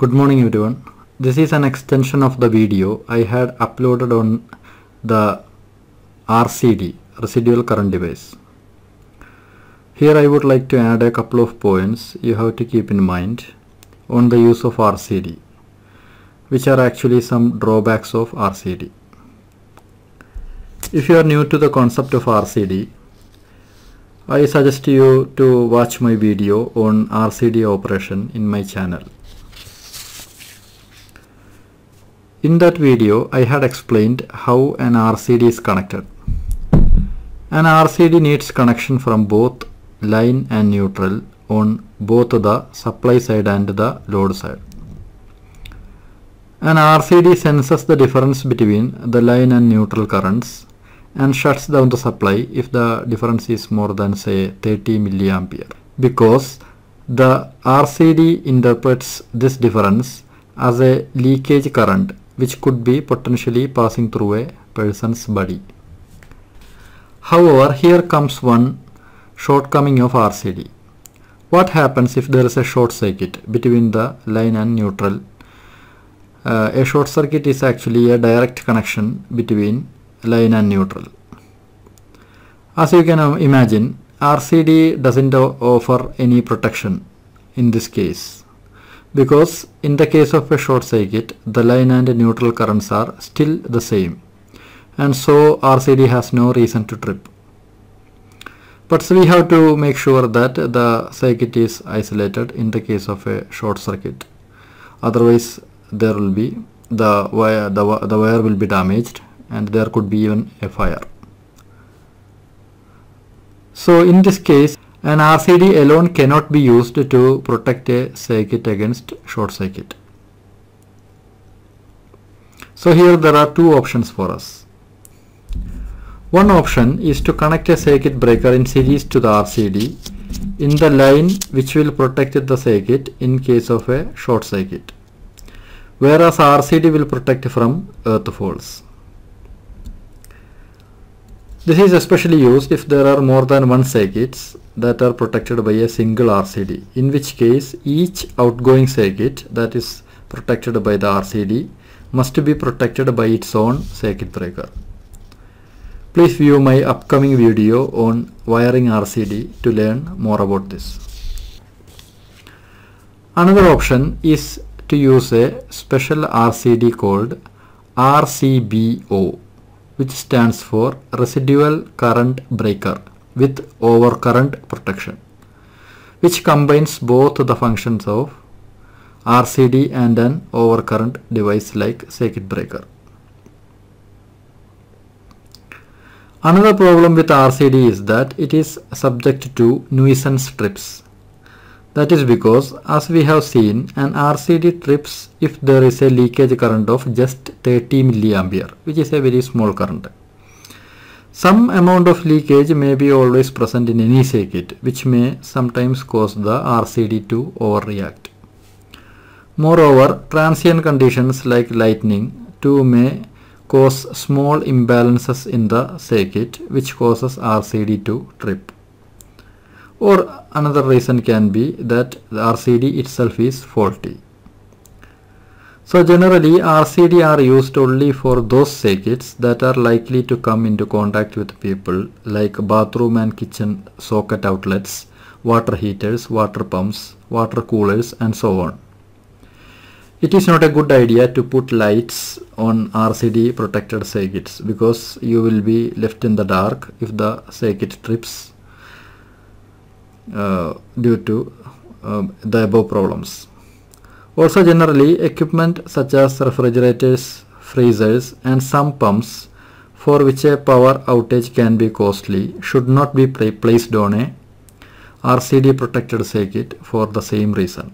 Good morning everyone. This is an extension of the video I had uploaded on the RCD residual current device. Here I would like to add a couple of points you have to keep in mind on the use of RCD which are actually some drawbacks of RCD. If you are new to the concept of RCD I suggest you to watch my video on RCD operation in my channel. In that video I had explained how an RCD is connected. An RCD needs connection from both line and neutral on both the supply side and the load side. An RCD senses the difference between the line and neutral currents and shuts down the supply if the difference is more than say 30 milliampere because the RCD interprets this difference as a leakage current which could be potentially passing through a person's body. However, here comes one shortcoming of RCD. What happens if there is a short circuit between the line and neutral? Uh, a short circuit is actually a direct connection between line and neutral. As you can imagine, RCD doesn't offer any protection in this case because in the case of a short circuit the line and neutral currents are still the same and so RCD has no reason to trip. But we have to make sure that the circuit is isolated in the case of a short circuit otherwise there will be the wire the, the wire will be damaged and there could be even a fire. So in this case an RCD alone cannot be used to protect a circuit against short circuit. So here there are two options for us. One option is to connect a circuit breaker in series to the RCD in the line which will protect the circuit in case of a short circuit whereas RCD will protect from earth faults. This is especially used if there are more than one circuits that are protected by a single RCD, in which case each outgoing circuit that is protected by the RCD must be protected by its own circuit breaker. Please view my upcoming video on wiring RCD to learn more about this. Another option is to use a special RCD called RCBO which stands for residual current breaker with overcurrent protection which combines both the functions of RCD and an overcurrent device like circuit breaker. Another problem with RCD is that it is subject to nuisance trips. That is because as we have seen an RCD trips if there is a leakage current of just 30 milliampere which is a very small current. Some amount of leakage may be always present in any circuit which may sometimes cause the RCD to overreact. Moreover, transient conditions like lightning too may cause small imbalances in the circuit which causes RCD to trip. Or another reason can be that the RCD itself is faulty. So generally RCD are used only for those circuits that are likely to come into contact with people like bathroom and kitchen socket outlets, water heaters, water pumps, water coolers and so on. It is not a good idea to put lights on RCD protected circuits because you will be left in the dark if the circuit trips due to uh, the above problems. Also generally equipment such as refrigerators, freezers and some pumps for which a power outage can be costly should not be placed on a RCD protected circuit for the same reason.